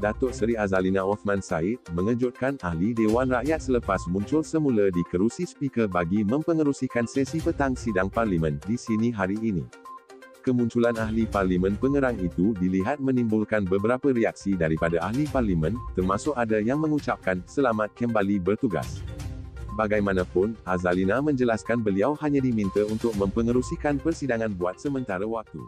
Datuk Seri Azalina Othman Said, mengejutkan ahli Dewan Rakyat selepas muncul semula di kerusi speaker bagi mempengerusikan sesi petang sidang parlimen di sini hari ini. Kemunculan ahli parlimen pengerang itu dilihat menimbulkan beberapa reaksi daripada ahli parlimen, termasuk ada yang mengucapkan selamat kembali bertugas. Bagaimanapun, Azalina menjelaskan beliau hanya diminta untuk mempengerusikan persidangan buat sementara waktu.